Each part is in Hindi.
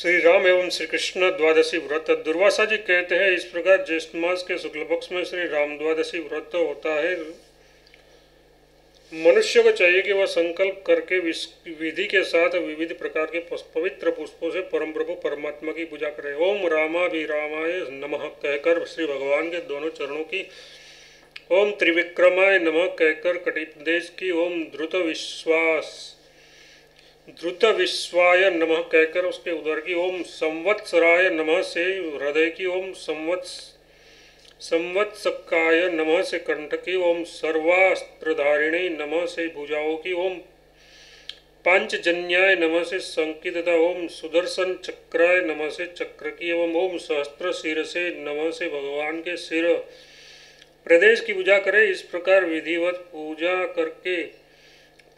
श्री राम एवं श्री कृष्ण द्वादशी व्रत। दुर्वासा जी कहते हैं, इस प्रकार ज्येष्ठ मास के शुक्ल पक्ष में श्री राम द्वादशी व्रत होता है। मनुष्य को चाहिए कि वह संकल्प करके विधि के साथ विविध प्रकार के पवित्र पुष्पों से परम प्रभु, परमात्मा की पूजा करे। ओम रामा भी रामाय नमः कहकर श्री भगवान के दोनों चरणों की ओम त्रिविक्रमाय नमः कहकर कटिदेश की ओम द्रुत विश्वास। द्रुत विश्वाय नमः कहकर उसके उदर की ओम संवत्सराय नमः से हृदय की ओम संवत्स संवत्सकाय नमः से कंठ की ओम, सर्वास्त्रधारिणी नमः से भुजाओं की ओम, पांचजन्याय नमः से संकित तथा ओम, सुदर्शन चक्राय नमः से चक्र की एवं ओम सहस्त्र सिर से नमः से भगवान के सिर। प्रदेश की पूजा करें, इस प्रकार विधिवत पूजा करके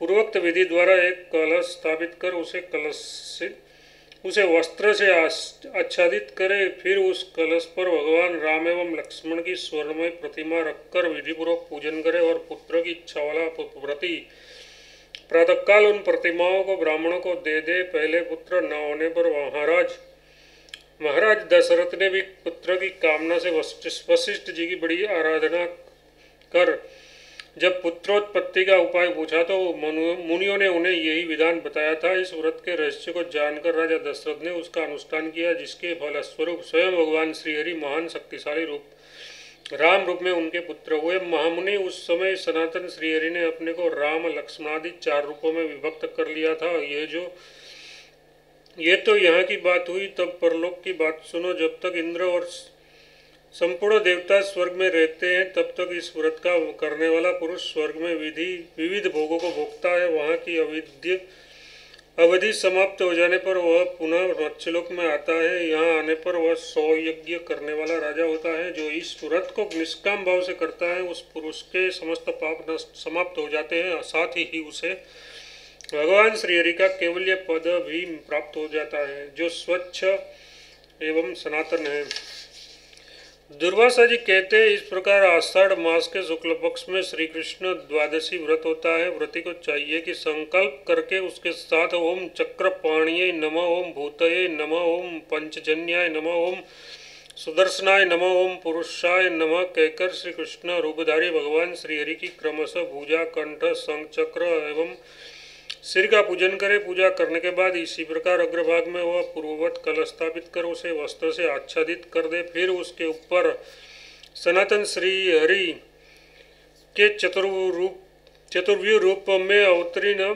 पूर्वोक्त विधि द्वारा एक कलश स्थापित कर उसे कलश से उसे वस्त्र से आच्छादित करे, फिर उस कलश पर भगवान राम एवं लक्ष्मण की स्वर्णमय प्रतिमा रखकर विधिपूर्वक पूजन करे और पुत्र की इच्छा वाला प्रति प्रातःकाल उन प्रतिमाओं को ब्राह्मणों को दे दे, पहले पुत्र न होने पर महाराज महाराज दशरथ ने भी पुत्र की कामना से वशिष्ठ जी की बड़ी आराधना कर जब पुत्रोत्पत्ति का उपाय पूछा तो मुनियों ने उन्हें यही विधान बताया था। इस व्रत के रहस्य को जानकर राजा दशरथ ने उसका अनुष्ठान किया, जिसके फलस्वरूप स्वयं भगवान श्रीहरि महान शक्तिशाली रूप, राम रूप में उनके पुत्र हुए। महामुनि उस समय सनातन श्रीहरि ने अपने को राम लक्ष्मणादि चार रूपों में विभक्त कर लिया था। ये जो ये तो यहाँ की बात हुई, तब परलोक की बात सुनो। जब तक इंद्र और संपूर्ण देवता स्वर्ग में रहते हैं तब तक इस व्रत का करने वाला पुरुष स्वर्ग में विधि विविध भोगों को भोगता है। वहाँ की अविद्य अवधि समाप्त हो जाने पर वह पुनः मत्स्यलोक में आता है। यहाँ आने पर वह सौ यज्ञ करने वाला राजा होता है जो इस व्रत को निष्काम भाव से करता है। उस पुरुष के समस्त पाप समाप्त हो जाते हैं साथ ही, ही उसे भगवान श्रीहरि का केवल्य पद भी प्राप्त हो जाता है जो स्वच्छ एवं सनातन है। दुर्वासा जी कहते हैं, इस प्रकार आषाढ़ मास के शुक्ल पक्ष में श्री कृष्ण द्वादशी व्रत होता है। व्रति को चाहिए कि संकल्प करके उसके साथ ओम चक्र पाणीय, नम ओम भूतये, नम ओम पंचजन्याय, नम ओम सुदर्शनाय, नम ओम पुरुषाय, नम कहकर श्री कृष्ण रूपधारी भगवान श्रीहरि की क्रमशः भूजा कंठ संघ चक्र एवं सिर का पूजन करे। पूजा करने के बाद इसी प्रकार अग्रभाग में वह पूर्ववत कल स्थापित कर उसे वस्त्र से आच्छादित कर दे। फिर उसके ऊपर सनातन श्री हरि के चतुर्रूप चतुर्व्यू रूप में अवतीर्ण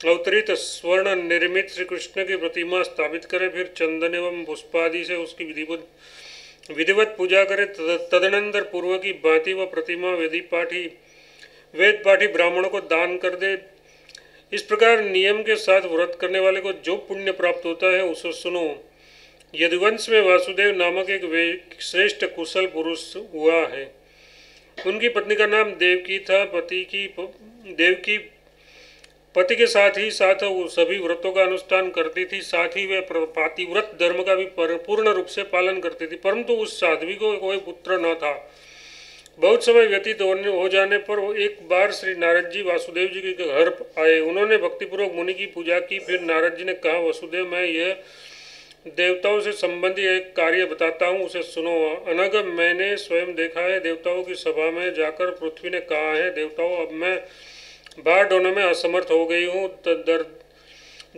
अवतरित स्वर्ण निर्मित श्री कृष्ण की प्रतिमा स्थापित करे। फिर चंदन एवं पुष्पादि से उसकी विधिवत विधिवत पूजा करे। तदनंतर पूर्व की भांति व प्रतिमा वेदी पाठी वेद पाठी ब्राह्मणों को दान कर दे। इस प्रकार नियम के साथ व्रत करने वाले को जो पुण्य प्राप्त होता है, उसे सुनो। यदुवंश में वासुदेव नामक एक श्रेष्ठ कुशल पुरुष हुआ है। उनकी पत्नी का नाम देवकी था। पति की देवकी पति के साथ ही साथ वो सभी व्रतों का अनुष्ठान करती थी। साथ ही वे पातिव्रत धर्म का भी पूर्ण रूप से पालन करती थी। परंतु उस साध्वी को कोई पुत्र न था। बहुत समय व्यतीत होने हो जाने पर वो एक बार श्री नारद जी वासुदेव जी के घर आए। उन्होंने भक्तिपूर्वक मुनि की पूजा की। फिर नारद जी ने कहा, वसुदेव, मैं यह देवताओं से संबंधी एक कार्य बताता हूँ, उसे सुनो। अनग मैंने स्वयं देखा है, देवताओं की सभा में जाकर पृथ्वी ने कहा है, देवताओं, अब मैं बाहर ढोने में असमर्थ हो गई हूँ।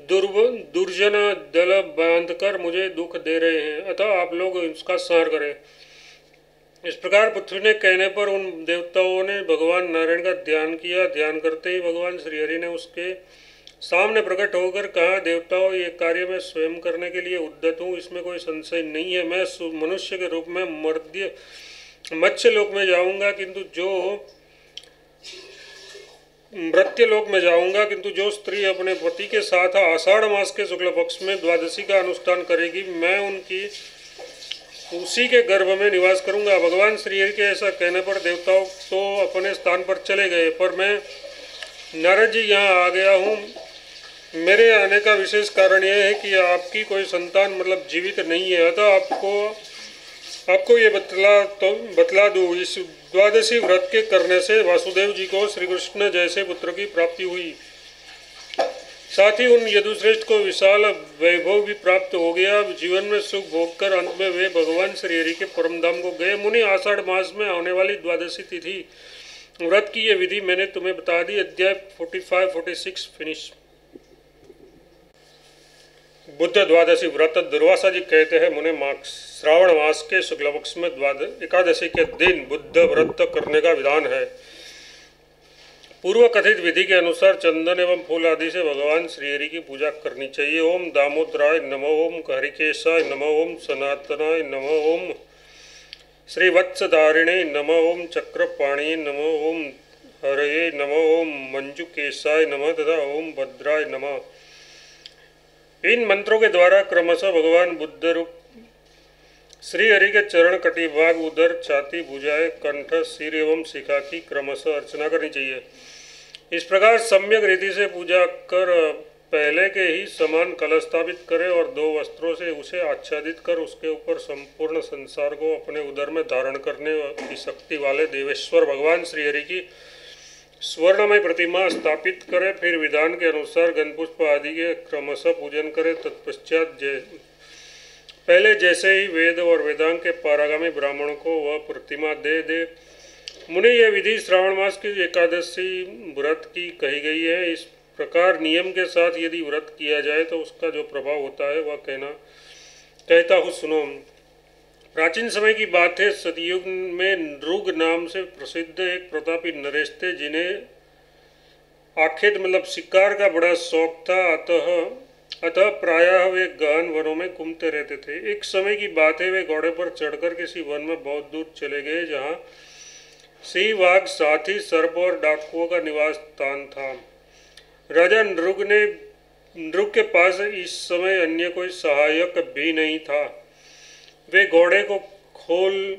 दुर्व दुर्जन दल बांधकर मुझे दुख दे रहे हैं। अतः आप लोग इसका सहर करें। इस प्रकार पृथ्वी ने कहने पर उन देवताओं ने भगवान नारायण का ध्यान किया। ध्यान करते ही भगवान श्रीहरि ने उसके सामने प्रकट होकर कहा, देवताओं, ये कार्य मैं स्वयं करने के लिए उद्यत हूँ। इसमें कोई संशय नहीं है। मैं मनुष्य के रूप में मर्द्य, मत्स्य लोक में जाऊँगा, किंतु जो मृत्य लोक में जाऊँगा, किंतु जो स्त्री अपने पति के साथ आषाढ़ मास के शुक्ल पक्ष में द्वादशी का अनुष्ठान करेगी, मैं उनकी उसी के गर्भ में निवास करूँगा। भगवान श्री हरि के ऐसा कहने पर देवताओं तो अपने स्थान पर चले गए, पर मैं नारद जी यहाँ आ गया हूँ। मेरे आने का विशेष कारण यह है कि आपकी कोई संतान मतलब जीवित नहीं है। अतः आपको आपको ये बतला तो बतला दूँ। इस द्वादशी व्रत के करने से वासुदेव जी को श्री कृष्ण जैसे पुत्र की प्राप्ति हुई। साथ ही उन यदुश्रेष्ठ को विशाल वैभव भी प्राप्त हो गया। जीवन में सुख भोग कर अंत में वे भगवान श्री हरि के परम धाम को गए। मुनि आषाढ़ मास में आने वाली द्वादशी तिथि व्रत की यह विधि मैंने तुम्हें बता दी। अध्याय 45 46 फिनिश बुद्ध द्वादशी व्रत दुर्वासा जी कहते हैं, मुने मार्क्स श्रावण मास के शुक्ल पक्ष में द्वाद एकादशी के दिन बुद्ध व्रत करने का विधान है। पूर्व कथित विधि के अनुसार चंदन एवं फूल आदि से भगवान श्रीहरि की पूजा करनी चाहिए। ओम दामोदराय नमो, ओम हरिकेशाय नमो, ओम सनातनाय नमो, ओम श्रीवत्सधारिणे नमो, ओम चक्रपाणी नमो, ओम हरये नमो, ओम मंजुकेशाय नमः तथा ओम भद्राय नमः। इन मंत्रों के द्वारा क्रमशः भगवान बुद्ध रूप श्री हरि के चरण कटिभाग, उदर, छाती, भुजाएँ, कंठ, सिर एवं शिखा की क्रमशः अर्चना करनी चाहिए। इस प्रकार सम्यक रीति से पूजा कर, पहले के ही समान कलश स्थापित करें और दो वस्त्रों से उसे आच्छादित कर, उसके ऊपर संपूर्ण संसार को अपने उदर में धारण करने की शक्ति वाले देवेश्वर भगवान श्री हरि की स्वर्णमय प्रतिमा स्थापित करे, फिर विधान के अनुसार गणपुष्प आदि के क्रमशः पूजन करें। तत्पश्चात जय पहले जैसे ही वेद और वेदांग के पारागामी ब्राह्मण को वह प्रतिमा दे दे मुनि यह विधि श्रावण मास की एकादशी व्रत की कही गई है। इस प्रकार नियम के साथ यदि व्रत किया जाए तो उसका जो प्रभाव होता है, वह कहना, कहता हूँ, सुनो। प्राचीन समय की बात है सतयुग में नृग नाम से प्रसिद्ध एक प्रतापी नरेश थे, जिन्हें आखिर मतलब शिकार का बड़ा शौक था। अतः अतः प्रायः वे गहन वनों में घूमते रहते थे। एक समय की बात है, वे घोड़े पर चढ़कर किसी वन में बहुत दूर चले गए, जहाँ सिंह वाघ साथी सर्प और डाकुओं का निवास स्थान था राजा नृग ने, नृग के पास इस समय अन्य कोई सहायक भी नहीं था। वे घोड़े को खोल,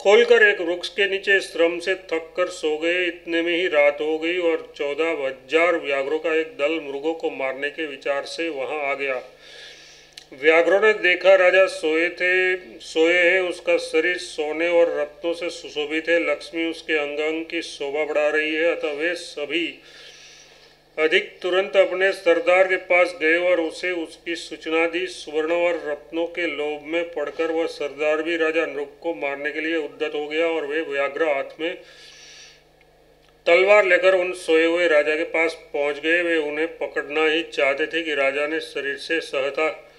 खोलकर एक वृक्ष के नीचे श्रम से थक कर सो गए। इतने में ही रात हो गई और चौदह हज़ार व्याघ्रों का एक दल मृगों को मारने के विचार से वहाँ आ गया। व्याघ्रों ने देखा, राजा सोए थे, सोए हैं, उसका शरीर सोने और रत्नों से सुशोभित है, लक्ष्मी उसके अंग अंग की शोभा बढ़ा रही है, अतः वे सभी अधिक तुरंत अपने सरदार के पास गए और उसे उसकी सूचना दी स्वर्ण और रत्नों के लोभ में पड़कर वह सरदार भी राजा नृप को मारने के लिए उद्दत हो गया और वे व्याघ्र हाथ में तलवार लेकर उन सोए हुए राजा के पास पहुँच गए। वे उन्हें पकड़ना ही चाहते थे कि राजा ने शरीर से सहता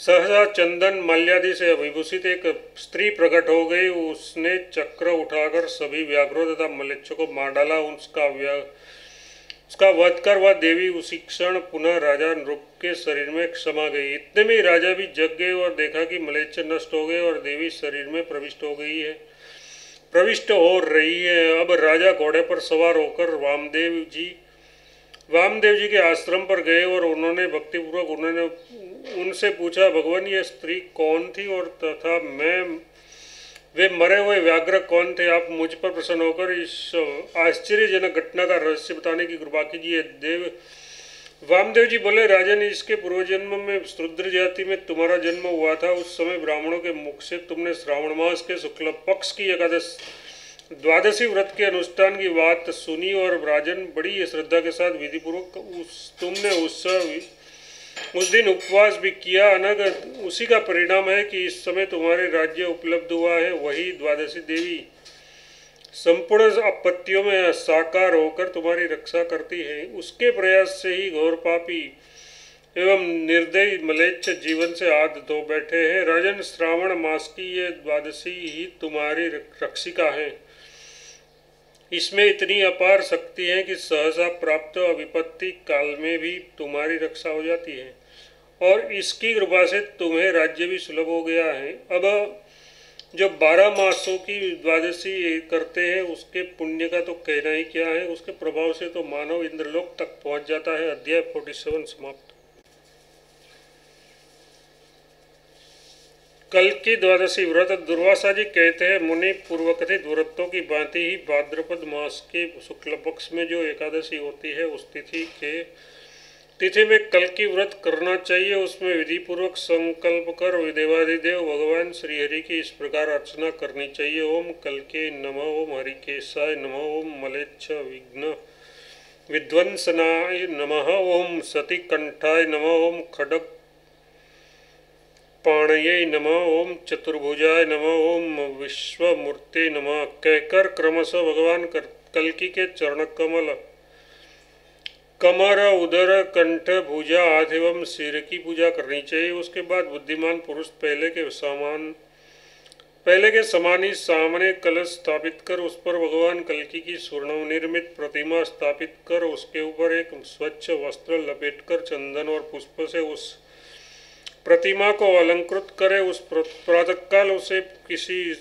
सहसा चंदन माल्यादि से अभिभूषित एक स्त्री प्रकट हो गई। उसने चक्र उठाकर सभी व्याघ्रों तथा मलेच्छों को मार डाला। उसका उसका वध कर वह देवी उसी क्षण पुनः राजा नृप के शरीर में क्षमा गई। इतने में राजा भी जग गए और देखा कि मलेच्छ नष्ट हो गए और देवी शरीर में प्रविष्ट हो गई है। प्रविष्ट हो रही है। अब राजा घोड़े पर सवार होकर वामदेव जी वामदेव जी के आश्रम पर गए और उन्होंने भक्तिपूर्वक उन्होंने उनसे पूछा, भगवान, ये स्त्री कौन थी और तथा मैं, वे मरे हुए व्याघ्र कौन थे? आप मुझ पर प्रसन्न होकर इस आश्चर्यजनक घटना का रहस्य बताने की कृपा कीजिए, देव वामदेव जी बोले, राजन, इसके पूर्व जन्म में शुद्र जाति में तुम्हारा जन्म हुआ था। उस समय ब्राह्मणों के मुख से तुमने श्रावण मास के शुक्ल पक्ष की एकादश द्वादशी व्रत के अनुष्ठान की बात सुनी और राजन बड़ी श्रद्धा के साथ विधिपूर्वक उस तुमने उत्सव उस दिन उपवास भी किया। अनग उसी का परिणाम है कि इस समय तुम्हारे राज्य उपलब्ध हुआ है। वही द्वादशी देवी संपूर्ण आपत्तियों में साकार होकर तुम्हारी रक्षा करती है। उसके प्रयास से ही गौर पापी एवं निर्दयी मलेच्छ जीवन से आद धो बैठे हैं। राजन श्रावण मास की ये द्वादशी ही तुम्हारी रक्षिका है। इसमें इतनी अपार शक्ति है कि सहसा प्राप्त विपत्ति काल में भी तुम्हारी रक्षा हो जाती है। और इसकी कृपा से तुम्हें राज्य भी सुलभ हो गया है। अब जो बारह मासों की द्वादशी करते हैं, उसके पुण्य का तो कहना ही क्या है? उसके प्रभाव से तो मानव इंद्रलोक तक पहुँच जाता है। अध्याय फोर्टी सेवन समाप्त। कल की द्वादशी व्रत दुर्वासा जी कहते हैं, मुनि पूर्व कथित व्रतों की भांति ही भाद्रपद मास के शुक्ल पक्ष में जो एकादशी होती है, उस तिथि के तिथि में कल की व्रत करना चाहिए। उसमें विधि पूर्वक संकल्प कर विदेवादिदेव भगवान श्रीहरि की इस प्रकार अर्चना करनी चाहिए। ओम कल के नमो ओम हरि हरिकेशाय नम ओम मलेच्छ विघ्न विध्वंसनाय नमः। ओम सतीकंठाय नमः। ओम खडग पाणये नमः ओम चतुर्भुजाय नमः ओम विश्वमूर्ति नमः। कहकर क्रमशः भगवान कल्कि के चरण कमल कमर, उदर, कंठ, भुजा हाथ एवं सिर की पूजा करनी चाहिए। उसके बाद बुद्धिमान पुरुष पहले के समान पहले के समान ही सामने कलश स्थापित कर उस पर भगवान कलकी की स्वर्ण निर्मित प्रतिमा स्थापित कर उसके ऊपर एक स्वच्छ वस्त्र लपेटकर चंदन और पुष्प से उस प्रतिमा को अलंकृत करे उस प्रातःकाल उसे किसी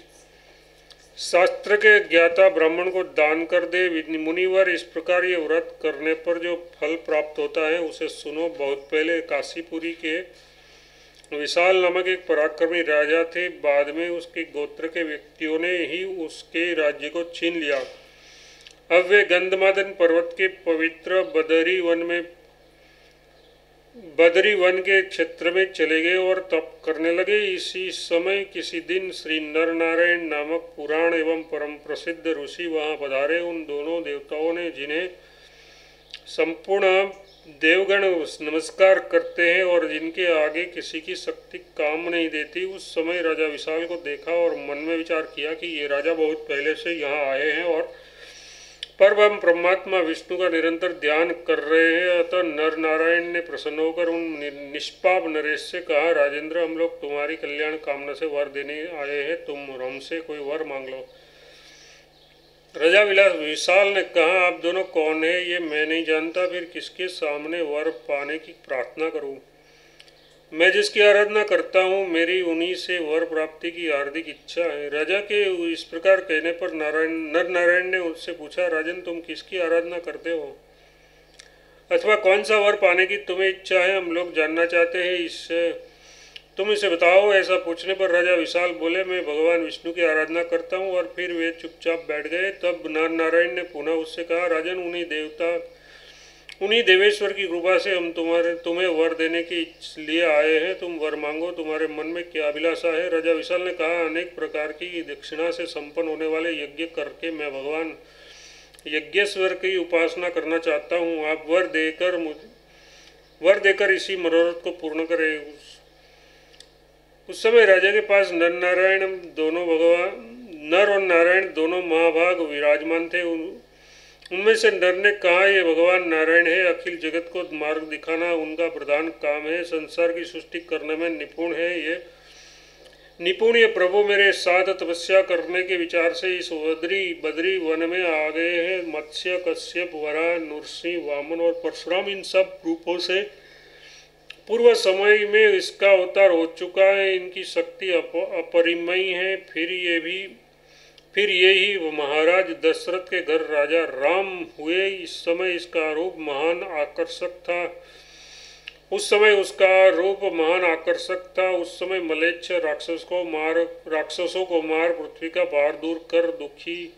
शास्त्र के ज्ञाता ब्राह्मण को दान कर दे। मुनिवर इस प्रकार ये व्रत करने पर जो फल प्राप्त होता है, उसे सुनो। बहुत पहले काशीपुरी के विशाल नामक एक पराक्रमी राजा थे। बाद में उसके गोत्र के व्यक्तियों ने ही उसके राज्य को छीन लिया। अब वे गंधमादन पर्वत के पवित्र बदरी वन में बदरी वन के क्षेत्र में चले गए और तप करने लगे। इसी समय किसी दिन श्री नर नारायण नामक पुराण एवं परम प्रसिद्ध ऋषि वहाँ पधारे। उन दोनों देवताओं ने जिन्हें संपूर्ण देवगण नमस्कार करते हैं और जिनके आगे किसी की शक्ति काम नहीं देती, उस समय राजा विशाल को देखा और मन में विचार किया कि ये राजा बहुत पहले से यहाँ आए हैं और पर हम परमात्मा विष्णु का निरंतर ध्यान कर रहे हैं। अतः नर नारायण ने प्रसन्न होकर उन निष्पाप नरेश से कहा, राजेंद्र, हम लोग तुम्हारी कल्याण कामना से वर देने आए हैं। तुम हमसे कोई वर मांग लो। राजा विलास विशाल ने कहा, आप दोनों कौन है? ये मैं नहीं जानता, फिर किसके सामने वर पाने की प्रार्थना करूँ? मैं जिसकी आराधना करता हूँ, मेरी उन्हीं से वर प्राप्ति की हार्दिक इच्छा है। राजा के इस प्रकार कहने पर नारायण नर नारायण ने उससे पूछा, राजन, तुम किसकी आराधना करते हो? अथवा कौन सा वर पाने की तुम्हें इच्छा है? हम लोग जानना चाहते हैं इससे तुम इसे बताओ, ऐसा पूछने पर राजा विशाल बोले, मैं भगवान विष्णु की आराधना करता हूँ और फिर वे चुपचाप बैठ गए। तब नर नारायण ने पुनः उससे कहा, राजन, उन्हीं देवता उन्हीं देवेश्वर की कृपा से हम तुम्हारे तुम्हें वर देने के लिए आए हैं। तुम वर मांगो तुम्हारे मन में क्या अभिलाषा है? राजा विशाल ने कहा अनेक प्रकार की दक्षिणा से संपन्न होने वाले यज्ञ करके मैं भगवान यज्ञेश्वर की उपासना करना चाहता हूँ। आप वर देकर मुझे वर देकर इसी मनोरथ को पूर्ण करें। उस समय राजा के पास नर नारायण दोनों भगवान नर और नारायण दोनों महाभाग विराजमान थे। उन, उनमें से नर ने कहा ये भगवान नारायण है अखिल जगत को मार्ग दिखाना उनका प्रधान काम है संसार की सृष्टि करने में निपुण है ये। निपुण ये प्रभु मेरे साथ तपस्या करने के विचार से इस बद्री बद्री वन में आ गए हैं। मत्स्य कश्यप वरा नृसिंह वामन और परशुराम इन सब रूपों से पूर्व समय में इसका अवतार हो चुका है। इनकी शक्ति अप, अपरिमयी है फिर ये भी फिर ये ही महाराज दशरथ के घर राजा राम हुए। इस समय इसका रूप महान आकर्षक था। उस समय उसका रूप महान आकर्षक था। उस समय मलेच्छ राक्षस को मार, राक्षसों को मार पृथ्वी का भार दूर कर दुखी,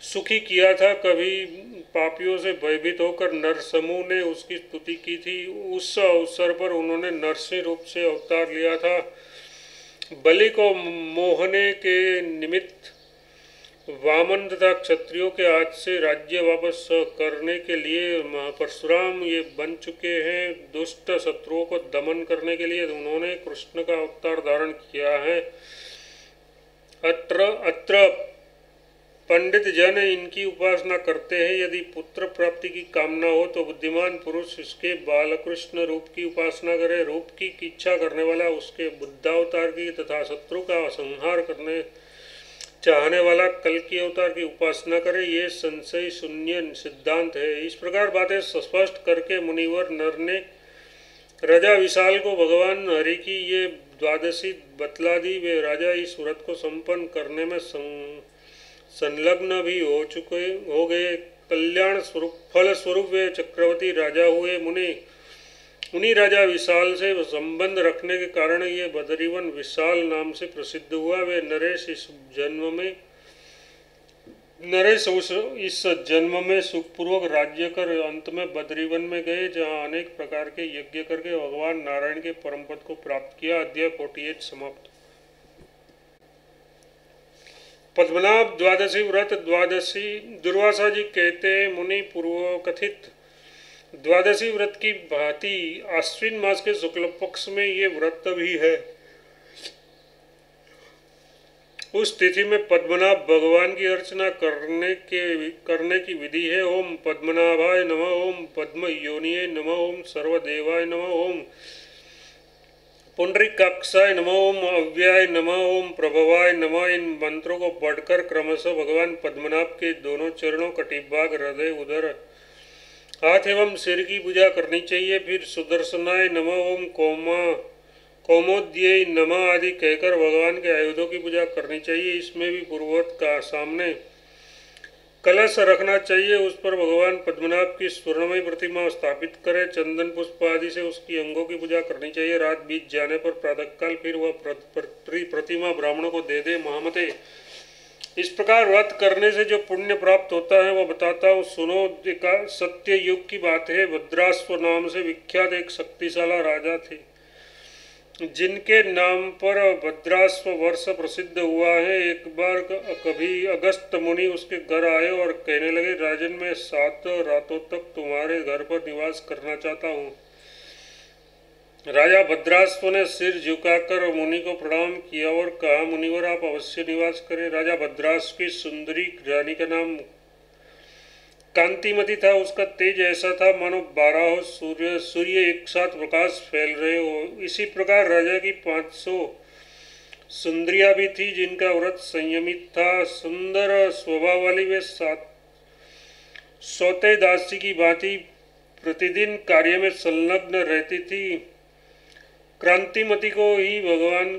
सुखी किया था। कभी पापियों से भयभीत होकर नर समूह ने उसकी स्तुति की थी। उस अवसर पर उन्होंने नरसिंह रूप से अवतार लिया था। बलि को मोहने के निमित्त वामन तथा क्षत्रियों के हाथ से राज्य वापस करने के लिए परशुराम ये बन चुके हैं दुष्ट शत्रुओं को दमन करने के लिए। उन्होंने कृष्ण का अवतार धारण किया है। अत्र अत्र पंडित जन इनकी उपासना करते हैं। यदि पुत्र प्राप्ति की कामना हो तो बुद्धिमान पुरुष इसके बालकृष्ण रूप की उपासना करे। रूप की इच्छा करने वाला उसके बुद्धावतार की तथा शत्रु का संहार करने चाहने वाला कल की अवतार की उपासना करे, ये संशय शून्य सिद्धांत है। इस प्रकार बातें स्पष्ट करके मुनिवर नर ने राजा विशाल को भगवान हरि की ये द्वादशी बतला दी वे राजा इस व्रत को संपन्न करने में संलग्न भी हो चुके, हो गए। कल्याण स्वरूप फल स्वरूप वे चक्रवर्ती राजा हुए। मुनि उन्हीं राजा विशाल से संबंध रखने के कारण ये बदरीवन विशाल नाम से प्रसिद्ध हुआ। वे नरेश इस जन्म में, नरेश उस, इस जन्म में सुखपूर्वक राज्य कर अंत में बद्रीवन में गए, जहाँ अनेक प्रकार के यज्ञ करके भगवान नारायण के परम पद को प्राप्त किया। अध्याय फोर्टी समाप्त। पद्मनाभ द्वादशी व्रत द्वादशी, दुर्वासा जी कहते मुनि पूर्व कथित द्वादशी व्रत की भांति आश्विन मास के शुक्ल पक्ष में ये व्रत भी है। उस तिथि में पद्मनाभ भगवान की अर्चना करने के करने की विधि है। ओम पद्मनाभाय नम, ओम पद्म योनिय नम, ओम सर्वदेवाय नम, ओम पुंडरीकाक्षाय नम, ओम अव्याय नम, ओम प्रभवाय नम। इन मंत्रों को पढ़कर क्रमशः भगवान पद्मनाभ के दोनों चरणों कटिभाग हृदय, उदर हाथ एवं सिर की पूजा करनी चाहिए, फिर सुदर्शनाय नम ओम कोमा कौमोद्य नमा आदि कहकर भगवान के आयुधों की पूजा करनी चाहिए। इसमें भी पूर्ववत का सामने कलश रखना चाहिए, उस पर भगवान पद्मनाभ की स्वर्णमय प्रतिमा स्थापित करें, चंदन पुष्प आदि से उसकी अंगों की पूजा करनी चाहिए। रात बीत जाने पर प्रातःकाल फिर वह प्रतिमा ब्राह्मणों को दे दे, महामते। इस प्रकार व्रत करने से जो पुण्य प्राप्त होता है वह बताता हूँ, सुनो का सत्य युग की बात है। भद्रास्व नाम से विख्यात एक शक्तिशाला राजा थे। जिनके नाम पर भद्रास्व वर्ष प्रसिद्ध हुआ है। एक बार कभी अगस्त मुनि उसके घर आए और कहने लगे, राजन, मैं सात रातों तक तुम्हारे घर पर निवास करना चाहता हूँ। राजा भद्रास्व ने सिर झुकाकर मुनि को प्रणाम किया और कहा, मुनिवर, आप अवश्य निवास करें। राजा भद्रास्व की सुंदरी रानी का नाम कांतिमती था। उसका तेज ऐसा था, मानो बारह हो सूर्य सूर्य एक साथ प्रकाश फैल रहे हो। इसी प्रकार राजा की पाँच सौ सुंदरिया भी थी, जिनका व्रत संयमित था। सुंदर स्वभाव वाली वे सात सौते दासी की भांति प्रतिदिन कार्य में संलग्न रहती थी। क्रांतिमती को ही भगवान,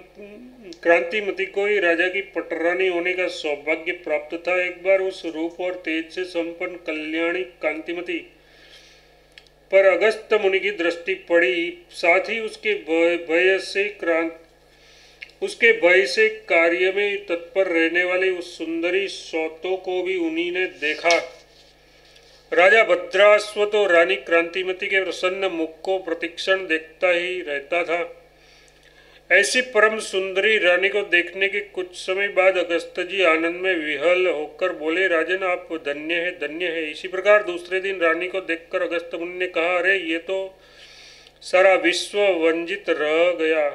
क्रांतिमती को ही राजा की पटरानी होने का सौभाग्य प्राप्त था। एक बार उस रूप और तेज से संपन्न कल्याणी कांतिमती पर अगस्त मुनि की दृष्टि पड़ी। साथ ही उसके भय से क्रांत उसके भय से कार्य में तत्पर रहने वाली उस सुंदरी सौतों को भी उन्हीं ने देखा। राजा भद्रास्व तो रानी क्रांतिमती के प्रसन्न मुख को प्रतिक्षण देखता ही रहता था। ऐसी परम सुंदरी रानी को देखने के कुछ समय बाद अगस्त जी आनंद में विहल होकर बोले, राजन, आप धन्य है धन्य है। इसी प्रकार दूसरे दिन रानी को देखकर अगस्त मुनि ने कहा, अरे, ये तो सारा विश्व वंचित रह गया।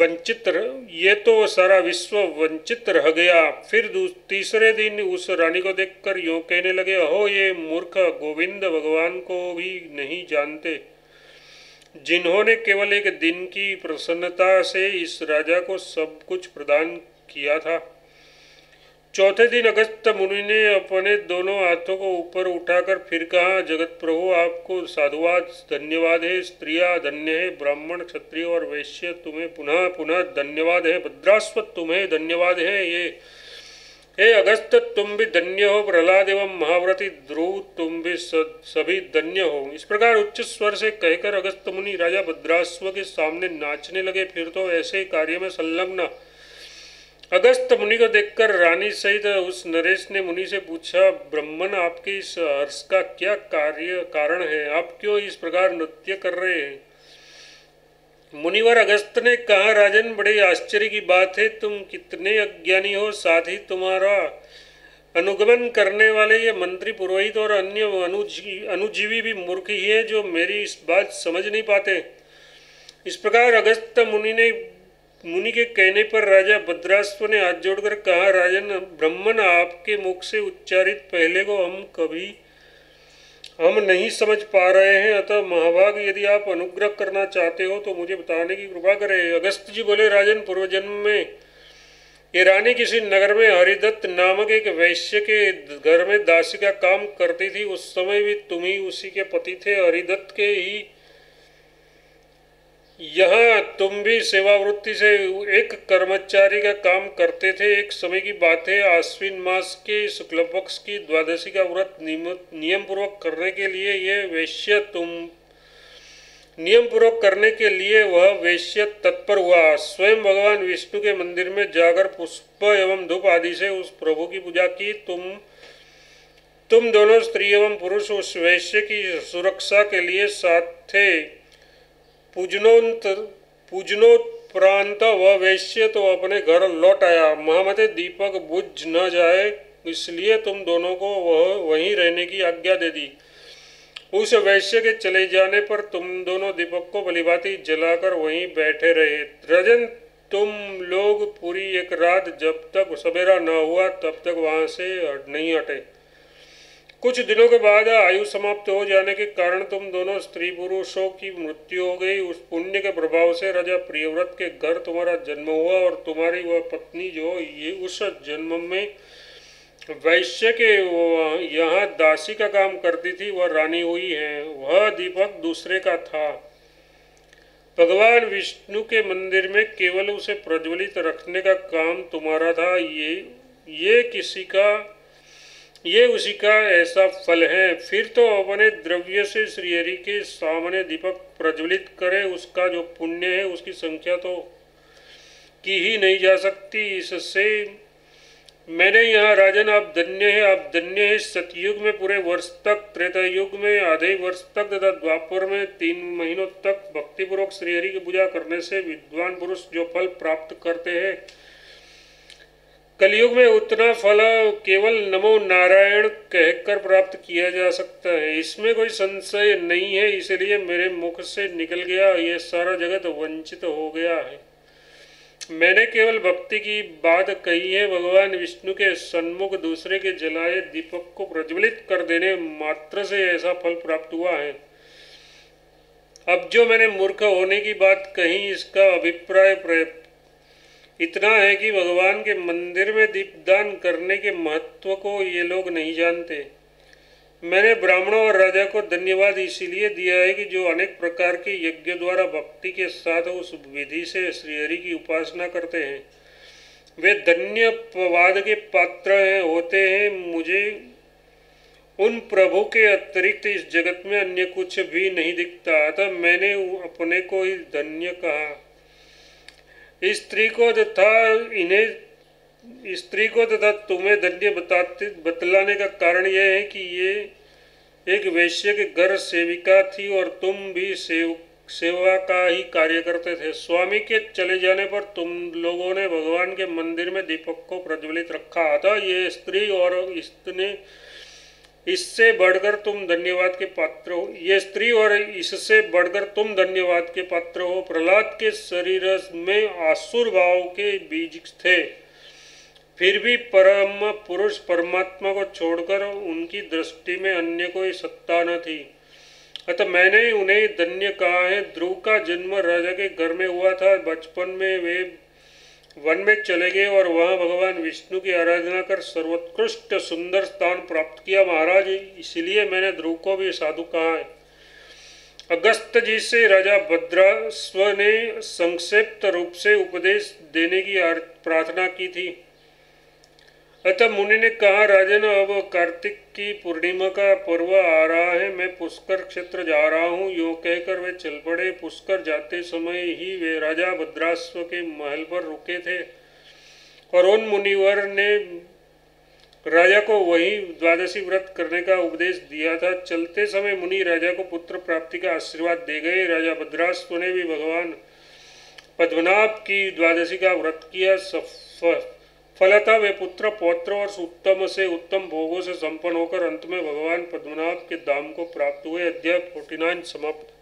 वंचित ये तो सारा विश्व वंचित रह गया। फिर तीसरे दिन उस रानी को देखकर यूँ कहने लगे, अहो, ये मूर्ख गोविंद भगवान को भी नहीं जानते। जिन्होंने केवल एक दिन की प्रसन्नता से इस राजा को सब कुछ प्रदान किया था। चौथे दिन अगस्त मुनि ने अपने दोनों हाथों को ऊपर उठाकर फिर कहा, जगत प्रभु, आपको साधुवाद, धन्यवाद है, स्त्रिया धन्य है, ब्राह्मण, क्षत्रिय और वैश्य तुम्हें पुनः पुनः धन्यवाद है भद्रास्व तुम्हें धन्यवाद है, ये हे अगस्त, तुम भी धन्य हो, प्रहलाद एवं महाव्रती ध्रुव, तुम भी सभी धन्य हो। इस प्रकार उच्च स्वर से कहकर अगस्त मुनि राजा भद्रास्व के सामने नाचने लगे। फिर तो ऐसे कार्य में संलग्न। अगस्त मुनि को देखकर रानी सहित उस नरेश ने मुनि से पूछा, ब्रह्मन, आपके इस हर्ष का क्या कार्य, कारण है? आप क्यों इस प्रकार नृत्य कर रहे हैं? मुनिवर अगस्त ने कहा, राजन, बड़े आश्चर्य की बात है, तुम कितने अज्ञानी हो, साथ ही तुम्हारा अनुगमन करने वाले ये मंत्री, पुरोहित और अन्य अनुजी, अनुजीवी भी मूर्ख ही है, जो मेरी इस बात समझ नहीं पाते। इस प्रकार अगस्त मुनि ने, मुनि के कहने पर राजा भद्रास्व ने हाथ जोड़कर कहा, राजन ब्रह्मन आपके मुख से उच्चारित पहले को हम कभी हम नहीं समझ पा रहे हैं। अतः महाभाग, यदि आप अनुग्रह करना चाहते हो तो मुझे बताने की कृपा करें। अगस्त जी बोले, राजन, पूर्वजन्म में ईरानी रानी किसी नगर में हरिदत्त नामक एक वैश्य के घर में दासी का काम करती थी। उस समय भी तुम ही उसी के पति थे। हरिदत्त के ही यहाँ तुम भी सेवावृत्ति से एक कर्मचारी का काम करते थे। एक समय की बात है, आश्विन मास के शुक्ल पक्ष की द्वादशी का व्रत नियम पूर्वक करने के लिए ये वैश्य तुम नियम पूर्वक करने के लिए वह वैश्य तत्पर हुआ। स्वयं भगवान विष्णु के मंदिर में जाकर पुष्प एवं धूप आदि से उस प्रभु की पूजा की। तुम तुम दोनों स्त्री एवं पुरुष उस वैश्य की सुरक्षा के लिए साथ थे। पूजनोत्तर उपरांत वह वैश्य तो अपने घर लौट आया। महामते, दीपक, बुझ न जाए, इसलिए तुम दोनों को वह वहीं रहने की आज्ञा दे दी। उस वैश्य के चले जाने पर तुम दोनों दीपक को बलिभाती जलाकर वहीं बैठे रहे। रजन, तुम लोग पूरी एक रात जब तक सवेरा न हुआ, तब तक वहाँ से नहीं हटे। कुछ दिनों के बाद आयु समाप्त हो जाने के कारण तुम दोनों स्त्री पुरुषों की मृत्यु हो गई। उस पुण्य के प्रभाव से राजा प्रियव्रत के घर तुम्हारा जन्म हुआ और तुम्हारी वह पत्नी जो ये उस जन्म में वैश्य के यहाँ दासी का काम करती थी, वह रानी हुई है। वह दीपक दूसरे का था। भगवान विष्णु के मंदिर में केवल उसे प्रज्वलित रखने का काम तुम्हारा था। ये ये किसी का ये उसी का ऐसा फल है। फिर तो अपने द्रव्य से श्रीहरि के सामने दीपक प्रज्वलित करे। उसका जो पुण्य है, उसकी संख्या तो की ही नहीं जा सकती। इससे मैंने यहाँ, राजन, आप धन्य है। आप धन्य है। सतयुग में पूरे वर्ष तक त्रेता युग में, आधे वर्ष तक तथा द्वापर में तीन महीनों तक भक्तिपूर्वक श्रीहरि की पूजा करने से विद्वान पुरुष जो फल प्राप्त करते हैं कलयुग में उतना फल केवल नमो नारायण कहकर प्राप्त किया जा सकता है। इसमें कोई संशय नहीं है, इसलिए मेरे मुख से निकल गया यह सारा जगत वंचित हो गया है। मैंने केवल भक्ति की बात कही है, भगवान विष्णु के सन्मुख दूसरे के जलाए दीपक को प्रज्वलित कर देने मात्र से ऐसा फल प्राप्त हुआ है। अब जो मैंने मूर्ख होने की बात कही, इसका अभिप्राय इतना है कि भगवान के मंदिर में दीपदान करने के महत्व को ये लोग नहीं जानते। मैंने ब्राह्मणों और राजा को धन्यवाद इसीलिए दिया है कि जो अनेक प्रकार के यज्ञ द्वारा भक्ति के साथ उस विधि से श्रीहरि की उपासना करते हैं। वे धन्यवाद के पात्र हैं, होते हैं। मुझे उन प्रभु के अतिरिक्त इस जगत में अन्य कुछ भी नहीं दिखता। अतः मैंने अपने को ही धन्य कहा। स्त्री को तथा इन्हें, स्त्री को तथा तुम्हें धन्य बताते, बतलाने का कारण यह है कि ये एक वैश्य के घर सेविका थी और तुम भी सेव, सेवा का ही कार्य करते थे। स्वामी के चले जाने पर तुम लोगों ने भगवान के मंदिर में दीपक को प्रज्वलित रखा। था ये स्त्री और इसने इससे बढ़कर तुम धन्यवाद के पात्र हो। ये स्त्री और इससे बढ़कर तुम धन्यवाद के पात्र हो। प्रहलाद के शरीर में आसुर भाव के बीज थे। फिर भी परम पुरुष परमात्मा को छोड़कर उनकी दृष्टि में अन्य कोई सत्ता न थी। अतः मैंने उन्हें धन्य कहा है। ध्रुव का जन्म राजा के घर में हुआ था। बचपन में वे वन में चले गए और वहाँ भगवान विष्णु की आराधना कर सर्वोत्कृष्ट सुंदर स्थान प्राप्त किया महाराज, इसलिए मैंने ध्रुव को भी साधु कहा है। अगस्त जी से राजा भद्रास्व ने संक्षिप्त रूप से उपदेश देने की प्रार्थना की थी। अतः मुनि ने कहा, राजन, अब कार्तिक की पूर्णिमा का पर्व आ रहा है। मैं पुष्कर क्षेत्र जा रहा हूँ। यो कहकर वे चल पड़े। पुष्कर जाते समय ही वे राजा भद्रास्व के महल पर रुके थे और उन मुनिवर ने राजा को वही द्वादशी व्रत करने का उपदेश दिया था। चलते समय मुनि राजा को पुत्र प्राप्ति का आशीर्वाद दे गए। राजा भद्रास्व ने भी भगवान पद्मनाभ की द्वादशी का व्रत किया। सफ फलतः वे पुत्र, पौत्र और उत्तम से उत्तम भोगों से संपन्न होकर अंत में भगवान पद्मनाभ के दाम को प्राप्त हुए। अध्याय फोर्टी समाप्त।